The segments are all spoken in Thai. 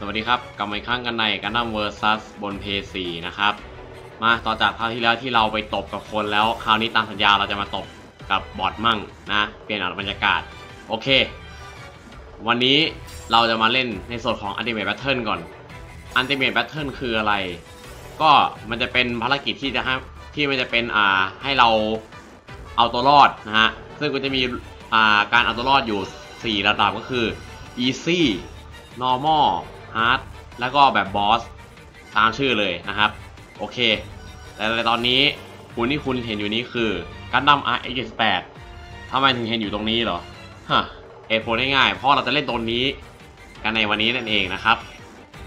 สวัสดีครับกลับมาอีกครั้งกันในกันดั้มเวอร์ซัสบนเพย์ซีนะครับ มาต่อจากคราวที่แล้วที่เราไปตบกับคนแล้ว คราวนี้ตามสัญญาเราจะมาตบกับบอทมั่งนะ เปลี่ยนบรรยากาศ โอเค วันนี้เราจะมาเล่นในส่วนของ Ultimate Battle ก่อน Ultimate Battle คืออะไร ก็มันจะเป็นภารกิจที่จะให้ที่มันจะเป็นอ่าให้เราเอาตัวรอดนะฮะ ซึ่งก็จะมีอ่าการเอาตัวรอดอยู่ 4 ระดับก็คือ easy normal hard แล้วก็แบบบอสตามชื่อเลยนะครับ โอเค แต่ในตอนนี้คุณที่คุณเห็นอยู่นี้คือกันดั้ม RX8 ทำไมถึงเห็นอยู่ตรงนี้เหรอฮะเหตุผลง่ายๆเพราะเราจะเล่นตัวนี้กันในวันนี้นั่นเองนะครับ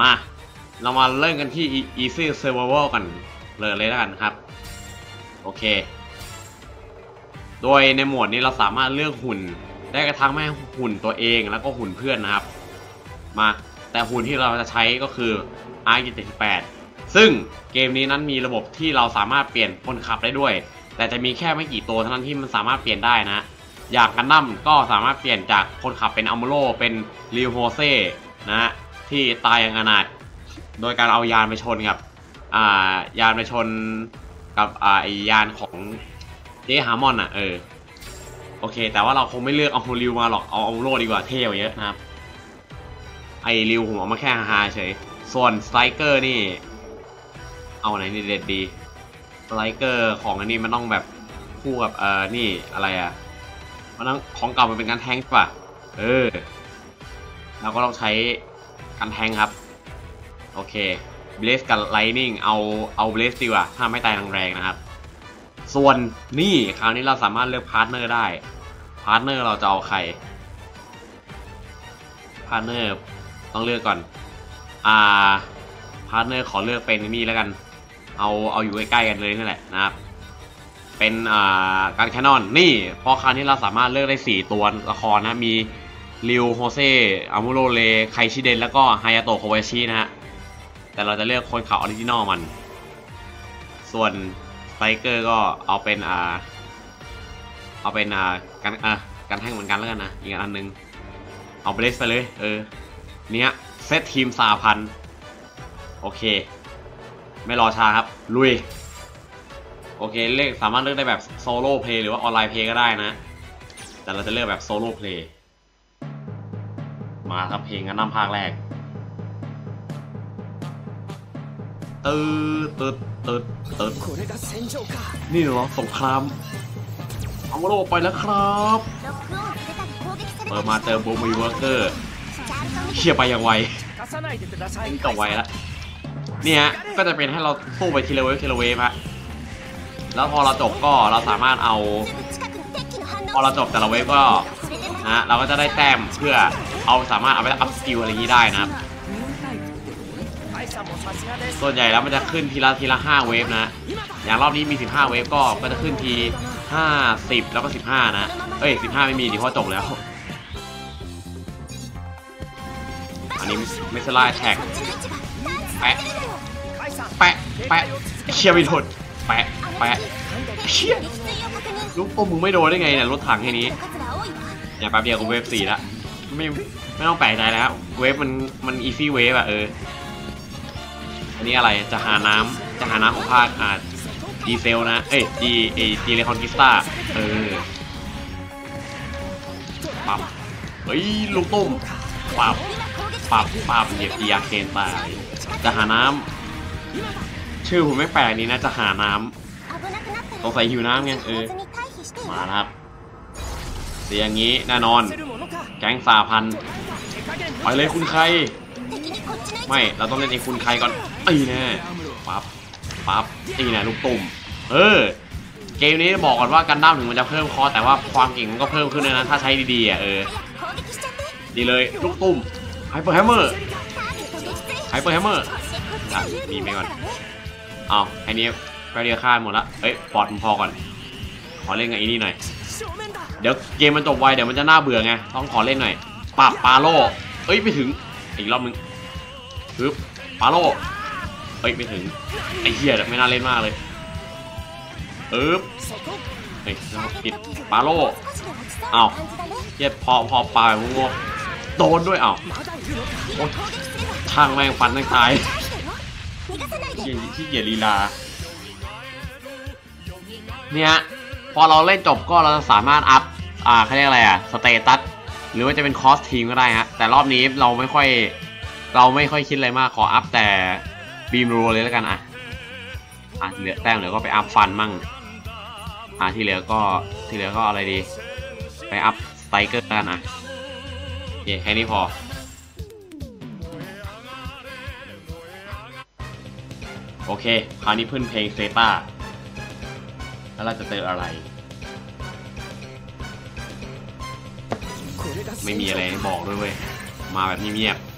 มาเรามาเริ่มกันที่ Easy Survival กันเลยเลยแล้วกันครับ โอเค โดยในโหมดนี้เราสามารถเลือกหุ่น ได้กระทั่งแม้หุ่นตัวเองแล้วก็หุ่นเพื่อนนะครับ มา แต่หุ่นที่เราจะใช้ก็คือ RX-78 ซึ่งเกมนี้นั้นมีระบบที่เราสามารถเปลี่ยนคนขับได้ด้วย แต่จะมีแค่ไม่กี่ตัวเท่านั้นที่มันสามารถเปลี่ยนได้นะ อย่างกันดั้มก็สามารถเปลี่ยนจากคนขับเป็นอามูโร่เป็นริวโฮเซ่นะที่ตายอย่างอนาถโดยการเอายานไปชนกับอ่ายานไปชนกับอ่าอยานของเจฮามอนอะเออโอเค แต่ว่าเราคงไม่เลือกเอาริวมาหรอกเอาอามูโร่ดีกว่าเท่เยอะนะครับ อะริวผมเอามาแค่ฮาเฉยๆ ส่วน striker นี่ เอาไหนนี่เด็ดดี striker ของอันนี้มันต้องแบบคู่กับเอ่อนี่อะไรอะมันต้องของเก่ามันเป็นกันแทงค์ใช่ป่ะ เออเราก็ต้องใช้กันแทงค์ครับ โอเค blaze กับ lightning เอาเอา blaze ดีกว่าท่าไม้ตายแรงๆนะครับ ส่วนนี่คราวนี้เราสามารถเลือก partner ได้ partner เราจะเอาใคร partner ต้องเลือกก่อน อ่า partner ขอเลือกเป็นนี่แล้วกัน เอาเอาอยู่ใกล้ๆกันเลยนั่แหละนะครับ เป็นอ่ากันแคนนอนนี่พอคราวนี้เราสามารถเลือกได้ 4 ตัวละครนะ มีริวโฮเซ่อามูโร่เร ไคชิเดน แล้วก็ไฮยาโตะโคบายาชินะฮะ แต่เราจะเลือกคนขับ original มัน ส่วน striker ก็เอาเป็นอ่า เอาเป็นอ่ากันอ่ากันแทงค์เหมือนกันแล้วกันนะ อีกอันหนึ่ง เอา blaze ไปเลย เออ เนี้ยเซตทีมสหพันธ์โอเค ไม่รอช้าครับ ลุย โอเคเลือกสามารถเลือกได้แบบ solo play หรือว่า online play ก็ได้นะ แต่เราจะเลือกแบบ solo play มาครับเพลงกันดั้มภาคแรกตืดตืดตืดตืดนี่เหรอสงครามอวกาศไปแล้วครับเปิดมาเจอบูมบีเวิร์กเกอร์ เชี่ยไปอย่างไวต่อไวละเนี่ยก็จะเป็นให้เราสู้ไปทีละเวฟทีละเวฟฮะแล้วพอเราจบก็เราสามารถเอา พอเราจบแต่ละเวฟก็นะเราก็จะได้แต้มเพื่อเอาสามารถเอาไปอัพสกิลอะไรนี้ได้นะส่วนใหญ่แล้วมันจะขึ้นทีละทีละ5เวฟนะอย่างรอบนี้มี 15 เวฟก็ก็จะขึ้นที 50 แล้วก็ 15 นะเอ้ย 15 ไม่มีดิเพราะจบแล้ว นี้ไม่สลายแท็กแปะแปะแปะเชียร์ไม่โดนแปะแปะเชียร์ลูกโป่งมึงไม่โดนได้ไงเนี่ยรถถังแค่นี้อย่าแป๊บเดียวกูเวฟสี่ละไม่ไม่ต้องแปลกใจแล้วเวฟมันมันอีฟี่เวฟอะเอออันนี้อะไรจะหาน้ำจะหาน้ำของภาคอ่าดีเซลนะเอ้ยดีเอดีเลคอนกิสตาเออปั๊บเฮ้ยลูกตุ้มปั๊บ ปรับปรับเหยียบยาเคนตาย จะหาน้ำ ชื่อผมไม่แปลกนี้นะจะหาน้ำต้องใส่หิวน้ำไงเออ มาครับเสียงนี้แน่นอน แก๊งสาพันไปเลยคุณใคร ไม่ เราต้องเล่นไอ้คุณใครก่อนตีแน่ปั๊บปั๊บตีแน่ลูกตุ่ม เออ เกมนี้บอกก่อนว่ากันดั้มถึงมันจะเพิ่มคอสแต่ว่าความเก่งมันก็เพิ่มขึ้นเลยนะ ถ้าใช้ดีๆอะเออ ดีเลยลูกตุ่ม ไฮเปอร์แฮมเมอร์ไฮเปอร์แฮมเมอร์อ่มีไปก่อนเอาไอันี้ไปเรียกค่าหมดละเอ้ยปอดมันพอก่อน ขอเล่นกับอีนี่หน่อย เดี๋ยวเกมมันจบไวเดี๋ยวมันจะน่าเบื่อไง ต้องขอเล่นหน่อยปาบปาโลเอ้ยไม่ถึง อีกรอบนึงปึ๊บปาโลเอ้ยไม่ถึง ไอ้เหี้ยไม่น่าเล่นมากเลยเอ๊บเฮ้ยผิดปาโลอาเหี้ยพอพอปลายงง โดนด้วยเอ้าทางแมงฟันแม่งตายที่เกียรีลา เนี่ยพอเราเล่นจบก็เราจะสามารถอัพ อ่าเขาเรียกอะไรอะสเตตัส หรือว่าจะเป็นคอสทีมก็ได้ฮะ แต่รอบนี้เราไม่ค่อย เราไม่ค่อยคิดอะไรมาก ขออัพแต่บีมรูเลยแล้วกันอะ อะเหลือแต้มเหลือก็ไปอัพฟันมั่ง อะที่เหลือก็ที่เหลือก็อะไรดี ไปอัพสไตรเกอร์กันอะ คแค่นี้พอ โอเค คราวนี้เพื่อนเพลงเซตาแล้วเราจะเจออะไร ไม่มีอะไรบอกด้วยเว้ย มาแบบเงียบๆ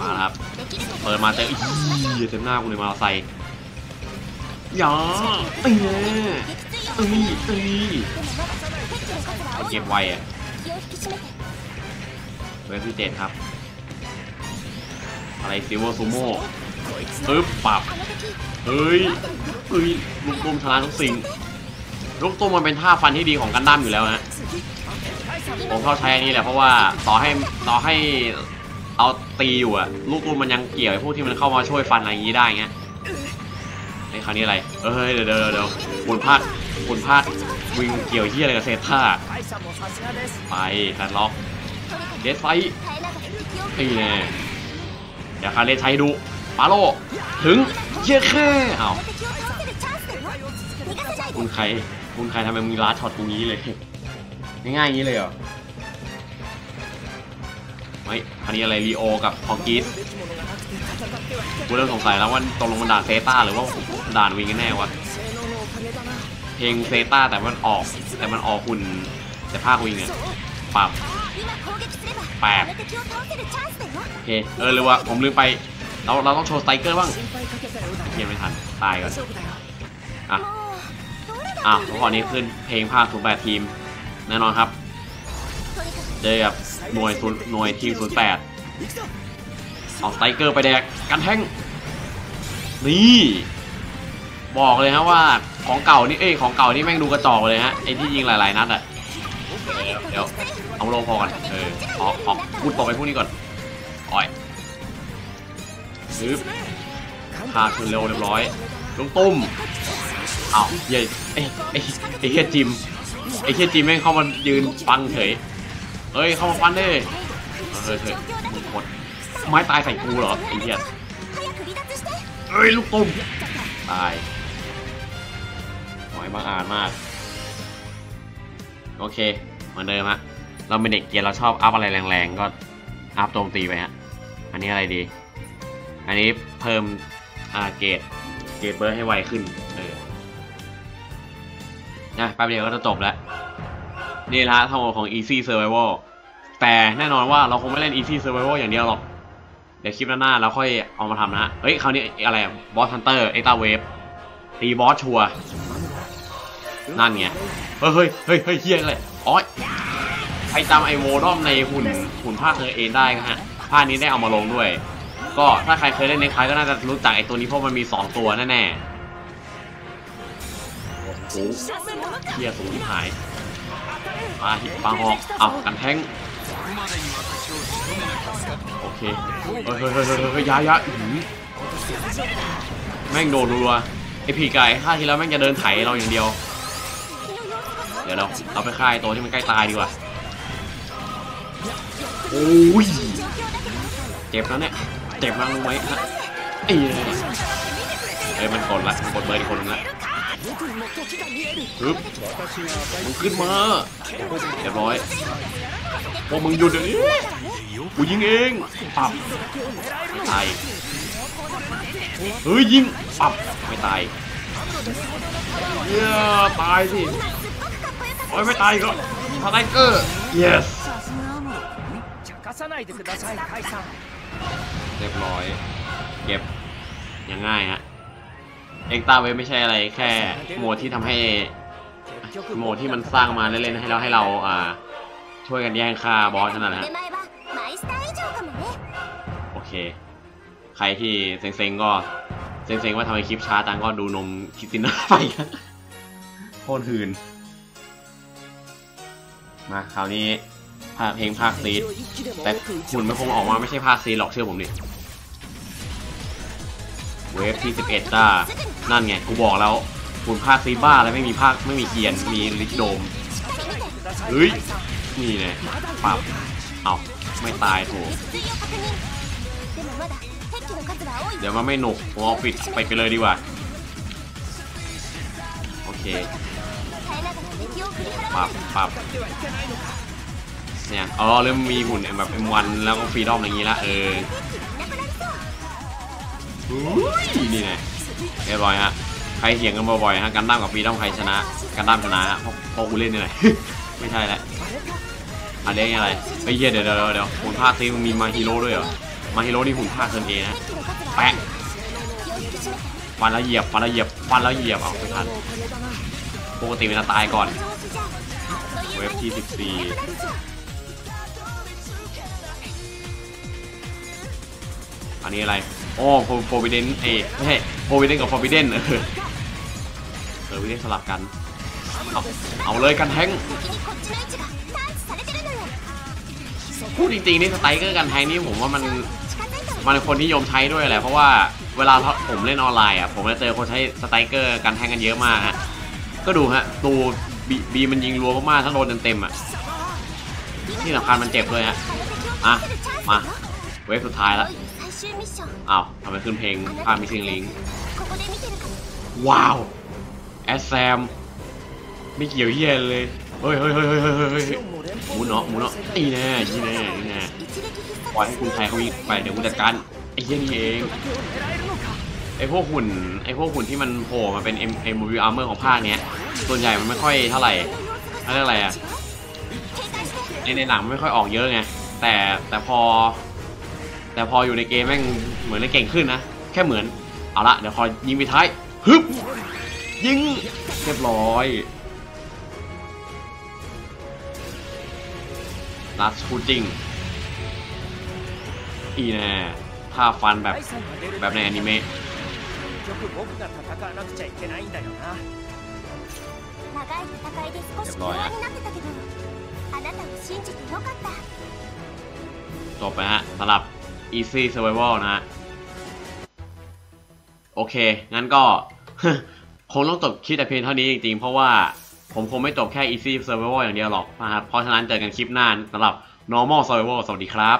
มาครับ เปิดมาเจออีเต็มหน้ากูเลยมาเราใส่ย่าเอ้ยเอ้ยเอ้ยเก็บไว้อะ เวฟที่เจ็ดครับ อะไรซิวซูโม่ปึ๊บปับเฮ้ยเฮ้ลูกตุ้มชนะทุกสิ่งลูกตุ้มมันเป็นท่าฟันที่ดีของกันดั้มอยู่แล้วนะผมเข้าใช้อันนี้แหละเพราะว่าต่อให้ต่อให้เอาตีอยู่อะลูกตุ้มมันยังเกี่ยวพวกที่มันเข้ามาช่วยฟันอะไรอย่างนี้ได้เงี้ยไอ้คราวนี้อะไรเอ้ยเดี๋ยวเดี๋ยวเดี๋ยวคุณพลาดคุณพลาด วิ่งเกี่ยวเหี้ยอะไรกับเซต้าไปแซนด์ร็อกเดสไซตีแน่เดี๋ยวคาเลใช้ดูปาโลถึงเชี่ยแค่เอาคุณใครคุณใครทำไมมึงล้าช็อตตรงนี้เลย ง่ายๆอย่างนี้เลยเหรอไม่คันนี้อะไรรีโอกับพอกิสกูเริ่มสงสัยแล้วว่าตกลงมันด่านเซต้าหรือว่าด่านวิงกันแน่วะ เพลงเซตาแต่มันออก แต่มันออกคุณแต่ภาควิงเนี่ยปรับแปดโอเคเออเลยว่าผมลืมไป เราเราต้องโชว์สไตเกอร์บ้างเพียนไม่ทัน ตายก่อน อะ อะทุตอนนี้ขึ้นเพลงภาคศูนย์แปดทีม แน่นอนครับ เจอกับหน่วยศูนย์หน่วยทีมศูนย์แปดเอาสไตเกอร์ไปแดก กันแท่งนี่ บอกเลยฮะว่าของเก่านี่เอ้ของเก่านี่แม่งดูกระจอกเลยฮะไอ้ที่ยิงหลายๆนัดอะเดี๋ยวเอาโลพอก่อนเออขอขอพูดบอกไปพวกนี้ก่อนอ่อยซื้อพาคืนเร็วเรียบร้อยลุงตุ้มเอ้าวเย้ไอ้ไอ้ไอ้เฮีจิมไอ้เฮีจิมแม่งเข้ามายืนฟังเฉยเฮ้ยเข้ามาฟันเด้เฮ้ยเฮ้ยมึงหมดไม้ตายใส่กูเหรอไอ้เฮียเฮ้ยลูกตุ้มตาย บางอาจมาก โอเคเหมือนเดิมฮะเราเป็นเด็กเกียร์เราชอบอัพอะไรแรงๆ ก็อัพโจมตีไปฮะ อันนี้อะไรดี อันนี้เพิ่มอาเกรดเกรดเบิร์ให้ไวขึ้นเออนะแป๊บเดียวก็จะจบแล้ว นี่ละฮะทั้งหมดของ Easy Survival แต่แน่นอนว่าเราคงไม่เล่น Easy Survival อย่างเดียวหรอก เดี๋ยวคลิปหน้าๆเราค่อยเอามาทำนะ เฮ้ย คราวนี้อะไรบอสฮันเตอร์เอ็กตาเวฟตีบอสชัวร์ นั่นไง เฮ้ย เฮ้ย เฮ้ย เฮ้ยเลยอ๋อใครจำไอโวดอมในหุ่นหุ่นภาคเธอเองได้นะฮะภาคนี้ได้เอามาลงด้วย ก็ถ้าใครเคยเล่นในคลายก็น่าจะรู้จักไอตัวนี้เพราะมันมี 2 ตัวแน่ๆโอ้โหเฮียสูงที่หายมาหิปังหอกเอากันแท้งโอเค เฮ้ยเฮ้ยเฮ้ยเฮ้ยเฮ้ยยายาอื้อหือแม่งโดนรัวไอผีไก่ฆ่าทีแล้วแม่งจะเดินไถเราอย่างเดียว ดี๋ยวเราเอาไปค่ายตัวที่มันใกล้ตายดีกว่าโอ้ยเจ็บแล้วเนี่ยเจ็บมากรู้ไหมฮะไอ้เนี่ยเอ้มันกดละกดเบอร์อีกคนนึงละปึ๊บมึงขึ้นมาเรียบร้อยพวกมึงหยุดเดี๋ยวนี้กูยิงเองปับไม่ตายเฮ้ยยิงปับไม่ตายเย้ตายสิ โอ้ยไม่ตายก็สไนเกอร์ yes เรียบร้อย เก็บยังง่ายฮะเอ็กตาเวฟไม่ใช่อะไรแค่โหมดที่ทำให้โหมดที่มันสร้างมาเล่นๆให้เราให้เราอ่าช่วยกันแย่งค่าบอสเท่านั้นฮะโอเค ใครที่เซ็งๆก็เซ็งๆว่าทำไมคลิปช้าตังก็ดูนมคิดตินาไปโคตรหืน มาคราวนี้ภาคเพลงภาคซีดแต่หุ่นมันคงออกมาไม่ใช่ภาคซีดหรอกเชื่อผมดิเวฟที่สิบเอ็ดจ้านั่นไงกูบอกแล้วหุ่นภาคซีบ้าแล้วไม่มีภาคไม่มีเกียนมีลิกโดมเฮ้ยนี่ไงปรับเอาไม่ตายถูกเดี๋ยวมันไม่หนุกผมเอาปิดไปไปเลยดีกว่า โอเค ปับปับเนี่ยเออเริ่มมีหุ่นแบบเอ็มวันแล้วก็ฟรีดอมอย่างงี้ละเออนี่ไงเรียบร้อยฮะใครเถียงกันบ่อยๆฮะการด้ามกับฟรีดอมใครชนะการด้ามชนะฮะเพราะกูเล่นนี่แหละไม่ใช่แหละอันนี้องไรไอ้เหี้ยเดี๋ยวเดี๋ยวเดี๋ยวหุ่นภาคซีมันมีมาฮีโร่ด้วยเหรอมาฮีโร่นี่หุ่นภาคเซนเอนะแปะฟันแล้วเหยียบฟันแล้วเหยียบฟันแล้วเหยียบเอาไม่ทัน ปกติเวลาตายก่อน เวฟที่ 14 อันนี้อะไรโอ้โฟบิเดนเอ้ไม่ใช่โฟบิเดนกับโฟบิเดนเออเออวิเดนสลับกัน เอาเอาเลยกันแทงพูดจริงๆนี่สไตเกอร์กันแทงนี่ผมว่ามันมันคนที่ยอมใช้ด้วยแหละเพราะว่าเวลาผมเล่นออนไลน์อะผมจะเจอคนใช้สไตเกอร์กันแทงกันเยอะมากฮะ ก็ดูฮะตูบบีมันยิงรัวมากๆทั้งโดนเต็มๆอะที่สำคัญมันเจ็บเลยฮะอะมา เวฟสุดท้ายละวอ้าวทำไมขึ้นเพลงภาพมิซิงลิงว้าวแอสแซมไม่เกี่ยวเยี่ยนเลยเฮ้ยเฮ้ยเฮ้ยเฮ้ยเฮ้ยหมูเนาะหมูเนาะนี่แน่ยี่แน่นี่แน่ปล่อยให้คุณไทยเขาวิ่ไปเดี๋ยวกูจัดการไอ้เหี้ยนี่เอง ไอพวกหุ่นไอพวกหุ่นที่มันโผล่มาเป็นเอ็มเอ็มวีอาร์เมอร์ของภาคเนี้ย ส่วนใหญ่มันไม่ค่อยเท่าไหร่เรื่องอะไรอะในในหนังไม่ค่อยออกเยอะไงแต่แต่พอ แต่พออยู่ในเกมแม่งเหมือนได้เก่งขึ้นนะแค่เหมือนเอาละเดี๋ยวคอยิงไปท้ายฮึบยิงเรียบร้อยลัสคูจิงอีแน่ท่าฟันแบบแบบในอนิเมะ 局僕が戦わなくちゃいけないんだよな長い戦いで少し不安になってたけどあなたを信じてよかった จบไปฮะสำหรับ Easy Survival นะฮะ โอเค งั้นก็ คงต้องจบคลิปแต่เพียงเท่านี้จริงๆ เพราะว่าผมคงไม่จบแค่ Easy Survival อย่างเดียวหรอกนะครับ เพราะฉะนั้นเจอกันคลิปหน้าสำหรับ Normal Survival สวัสดีครับ